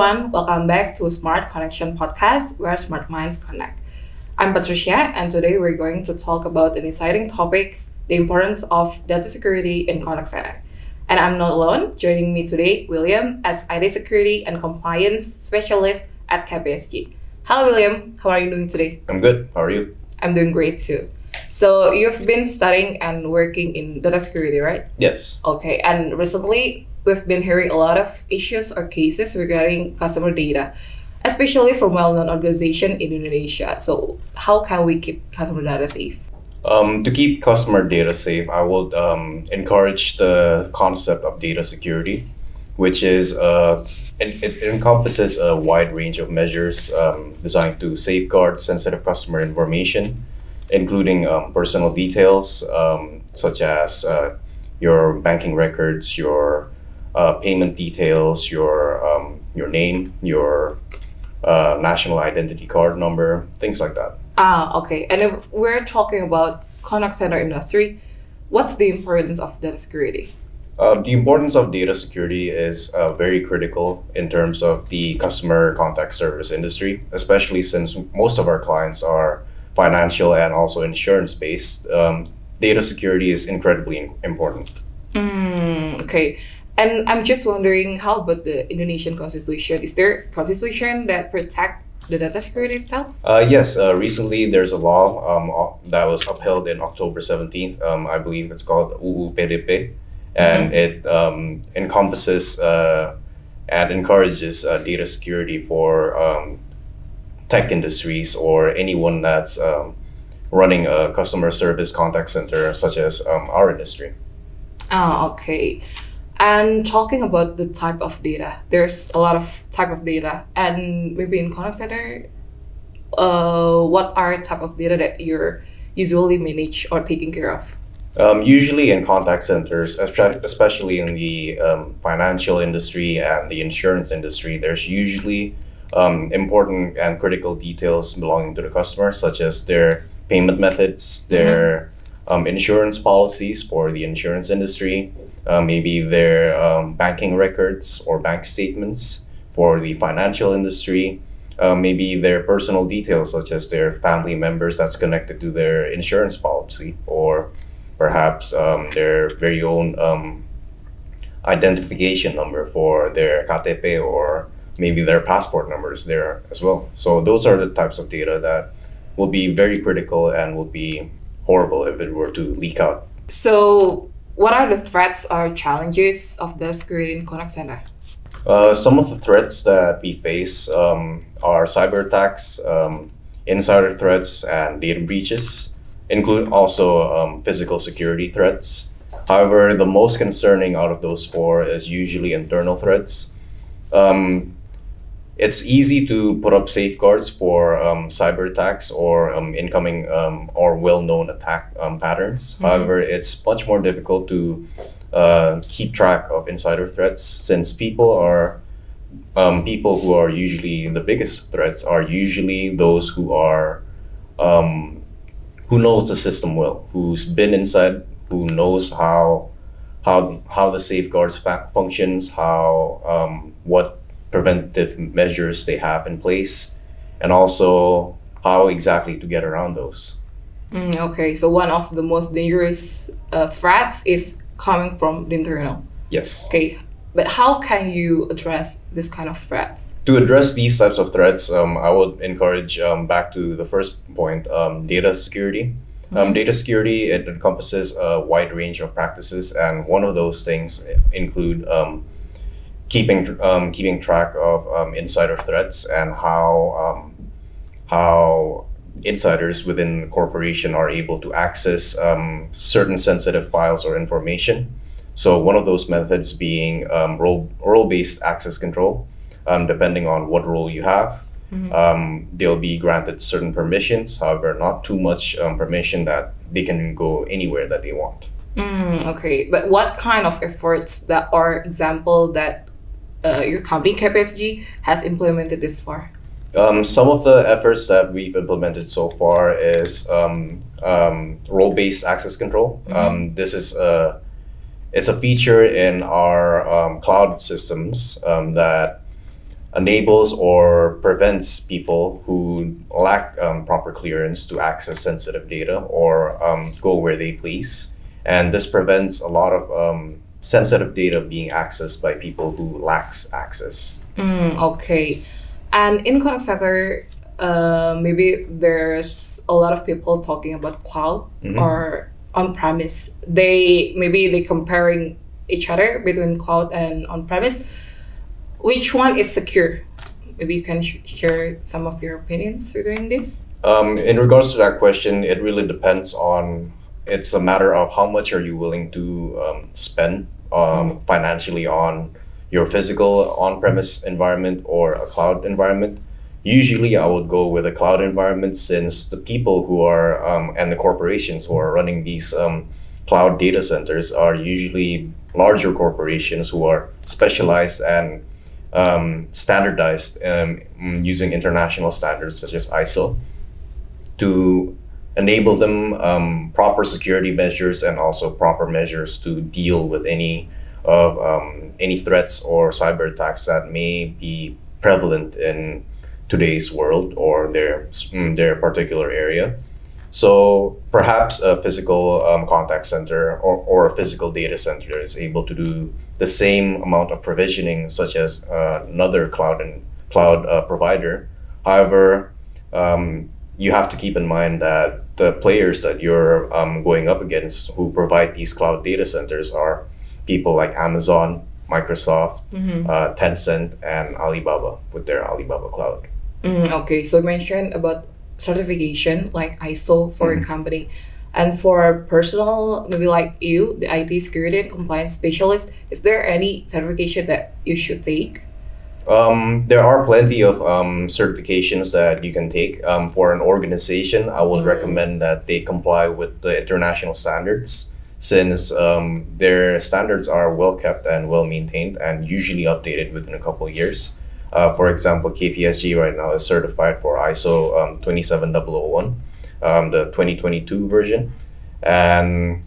Everyone. Welcome back to Smart ConneXion Podcast, where smart minds connect. I'm Patricia, and today we're going to talk about an exciting topics the importance of data security in contact center. And I'm not alone. Joining me today, William, as IT security and compliance specialist at KPSG. Hello, William. How are you doing today? I'm good. How are you? I'm doing great too. So, you've been studying and working in data security, right? Yes. Okay, and recently we've been hearing a lot of issues or cases regarding customer data, especially from well-known organization in Indonesia. So how can we keep customer data safe? Um, to keep customer data safe, I would um, encourage the concept of data security, which is uh, it, it encompasses a wide range of measures um, designed to safeguard sensitive customer information, including um, personal details um, such as uh, your banking records, your uh, payment details, your um, your name, your uh, national identity card number, things like that. Ah, okay. And if we're talking about contact center industry, what's the importance of data security? Uh, the importance of data security is uh, very critical in terms of the customer contact service industry, especially since most of our clients are financial and also insurance based. Um, data security is incredibly important. Mm, okay. And I'm just wondering, how about the Indonesian constitution? Is there a constitution that protect the data security itself? Uh, yes, uh, recently there's a law um, that was upheld in October 17th. Um, I believe it's called UU PDP, and it um, encompasses uh, and encourages uh, data security for um, tech industries or anyone that's um, running a customer service contact center, such as um, our industry. Ah, okay. And talking about the type of data, there's a lot of type of data, and maybe in contact center, uh, what are type of data that you're usually manage or taking care of? Um, usually in contact centers, especially in the um, financial industry and the insurance industry, there's usually um, important and critical details belonging to the customer, such as their payment methods, their um, insurance policies for the insurance industry, uh, maybe their um, banking records or bank statements for the financial industry, uh, maybe their personal details, such as their family members that's connected to their insurance policy, or perhaps um, their very own um, identification number for their KTP or maybe their passport numbers there as well. So those are the types of data that will be very critical and will be horrible if it were to leak out. So, what are the threats or challenges of the security in contact center? Uh, some of the threats that we face um, are cyber attacks, um, insider threats, and data breaches, include also um, physical security threats. However, the most concerning out of those four is usually internal threats. Um, it's easy to put up safeguards for um, cyber attacks or um, incoming um, or well-known attack um, patterns. Mhm. However, it's much more difficult to uh, keep track of insider threats since people are um, people who are usually the biggest threats are usually those who are um, who knows the system well, who's been inside, who knows how how how the safeguards fa- functions, how um, what preventive measures they have in place, and also how exactly to get around those. Mm, okay, so one of the most dangerous uh, threats is coming from the internal. Yes. Okay, but how can you address this kind of threats? To address these types of threats, um, I would encourage um, back to the first point, um, data security. Um, Mhm. data security it encompasses a wide range of practices, and one of those things include um, keeping um, keeping track of um, insider threats and how um, how insiders within the corporation are able to access um, certain sensitive files or information. So one of those methods being um, role role based access control. Um, depending on what role you have, Mhm. um, they'll be granted certain permissions. However, not too much um, permission that they can go anywhere that they want. Mm, okay, but what kind of efforts that are example that uh, your company KPSG has implemented this far? Um, some of the efforts that we've implemented so far is um, um, role-based access control. Mhm. Um, this is a it's a feature in our um, cloud systems um, that enables or prevents people who lack um, proper clearance to access sensitive data or um, go where they please. And this prevents a lot of um, sensitive data being accessed by people who lacks access. Mm, okay. And in contact center, uh, maybe there's a lot of people talking about cloud Mhm. or on premise. They maybe they comparing each other between cloud and on premise. Which one is secure? Maybe you can sh- share some of your opinions regarding this. Um, in regards to that question, it really depends on. It's a matter of how much are you willing to um, spend um, financially on your physical on-premise environment or a cloud environment. Usually, I would go with a cloud environment since the people who are um, and the corporations who are running these um, cloud data centers are usually larger corporations who are specialized and um, standardized um, using international standards such as ISO to enable them um, proper security measures and also proper measures to deal with any of um, any threats or cyber attacks that may be prevalent in today's world or their mm, their particular area. So perhaps a physical um, contact center or, or a physical data center is able to do the same amount of provisioning such as uh, another cloud and cloud uh, provider. However, um, you have to keep in mind that the players that you're um, going up against who provide these cloud data centers are people like Amazon, Microsoft, uh, Tencent, and Alibaba with their Alibaba Cloud. Mm, okay, so you mentioned about certification like ISO for a company. And for personal, maybe like you, the IT security and compliance specialist, is there any certification that you should take? Um, there are plenty of um, certifications that you can take. Um, for an organization, I would Mm. recommend that they comply with the international standards since um, their standards are well kept and well maintained and usually updated within a couple of years. Uh, for example, KPSG right now is certified for ISO um, 27001, um, the 2022 version. And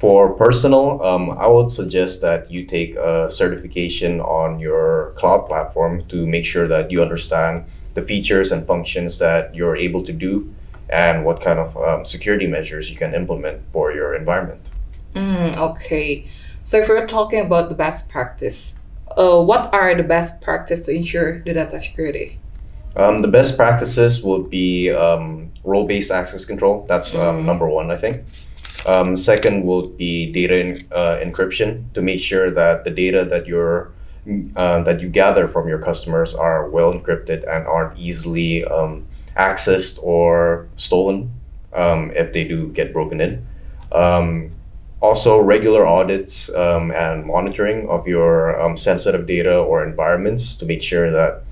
for personal, um, I would suggest that you take a certification on your cloud platform to make sure that you understand the features and functions that you're able to do and what kind of um, security measures you can implement for your environment. Mm, okay. So if we're talking about the best practice, uh, what are the best practices to ensure the data security? Um, the best practices would be um, role based access control. That's um, Mm. number one, I think. Um, second would be data in, uh, encryption to make sure that the data that you're uh, that you gather from your customers are well encrypted and aren't easily um, accessed or stolen um, if they do get broken in. Um, also, regular audits um, and monitoring of your um, sensitive data or environments to make sure that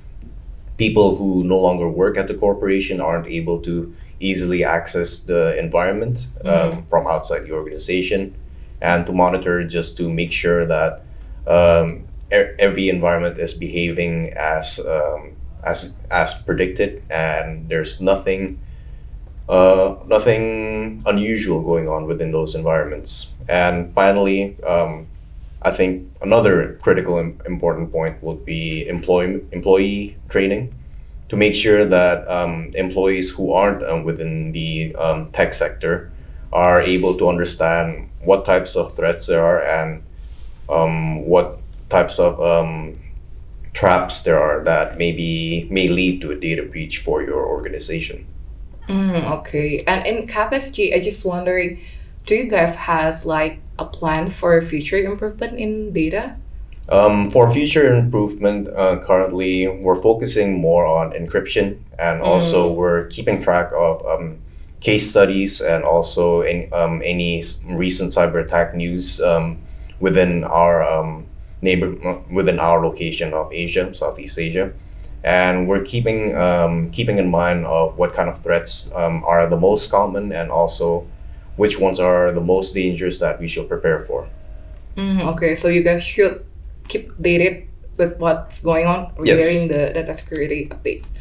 people who no longer work at the corporation aren't able to easily access the environment um, from outside the organization and to monitor just to make sure that um, e- every environment is behaving as um, as as predicted and there's nothing uh, nothing unusual going on within those environments. And finally um, I think another critical im- important point would be employee employee training to make sure that um, employees who aren't um, within the um, tech sector are able to understand what types of threats there are and um, what types of um, traps there are that maybe may lead to a data breach for your organization. Mm, okay. And in KPSG, I just wondering, do you guys has like a plan for a future improvement in data? Um, for future improvement, uh, currently we're focusing more on encryption and also we're keeping track of um, case studies and also in, um, any recent cyber attack news um, within our um, neighbor within our location of Asia, Southeast Asia, and we're keeping um, keeping in mind of what kind of threats um, are the most common and also which ones are the most dangerous that we should prepare for. Mm, okay, so you guys should keep updated with what's going on Yes. regarding the data security updates.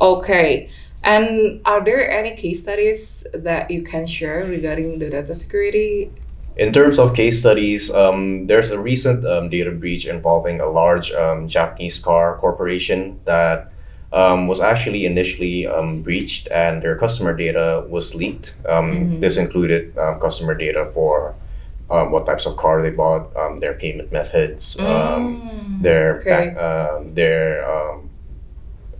Okay, and are there any case studies that you can share regarding the data security? In terms of case studies, um, there's a recent um, data breach involving a large um, Japanese car corporation that um, was actually initially um, breached and their customer data was leaked. Um, Mhm. This included um, customer data for um, what types of car they bought, um, their payment methods, um, Mm, their okay. ba- um, their um,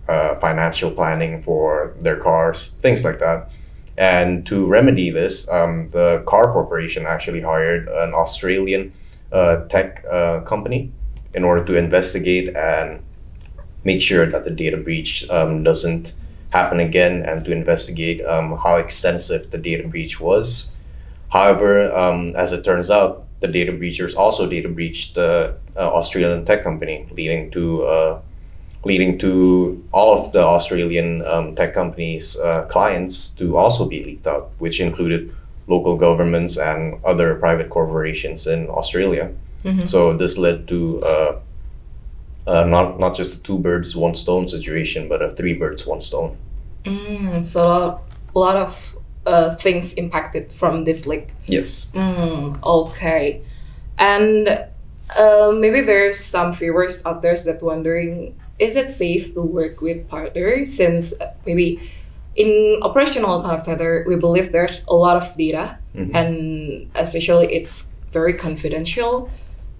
uh, financial planning for their cars, things like that. And to remedy this, um, the car corporation actually hired an Australian uh, tech uh, company in order to investigate and make sure that the data breach um, doesn't happen again and to investigate um, how extensive the data breach was. However, um, as it turns out, the data breachers also data breached the uh, Australian tech company, leading to uh, leading to all of the Australian um, tech companies' uh, clients to also be leaked out, which included local governments and other private corporations in Australia. Mhm. So this led to uh, uh, not not just a two birds one stone situation, but a three birds one stone. Mm, so a lot, a lot of uh, things impacted from this leak. Yes. Mm, okay. And uh, maybe there's some viewers out there that wondering is it safe to work with partners since uh, maybe in operational contact center we believe there's a lot of data Mhm. and especially it's very confidential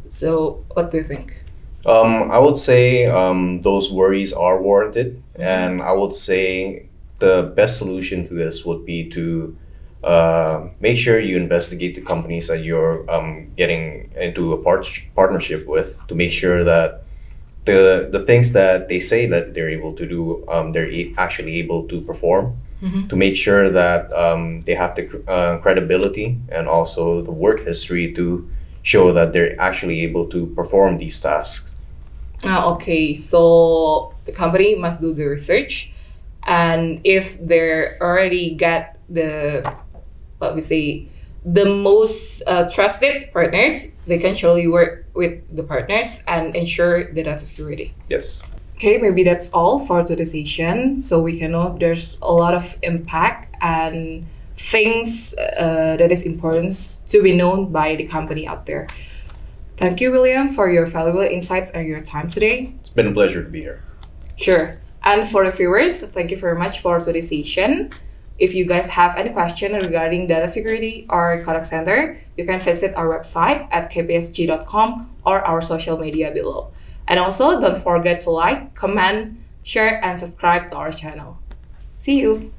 so what do you think Um, I would say um, those worries are warranted, Mhm. and I would say the best solution to this would be to uh, make sure you investigate the companies that you're um, getting into a part- partnership with to make sure that the the things that they say that they're able to do, um, they're e- actually able to perform. Mhm. To make sure that um, they have the cr- uh, credibility and also the work history to show that they're actually able to perform these tasks. Ah, okay, so the company must do the research, and if they already got the what we say the most uh, trusted partners, they can surely work with the partners and ensure the data security. Yes. Okay, maybe that's all for today's session. So we can know there's a lot of impact and things uh, that is important to be known by the company out there. Thank you, William, for your valuable insights and your time today. It's been a pleasure to be here. Sure. And for the viewers, thank you very much for today's session. If you guys have any question regarding data security or contact center, you can visit our website at kpsg.com or our social media below. And also, don't forget to like, comment, share, and subscribe to our channel. See you!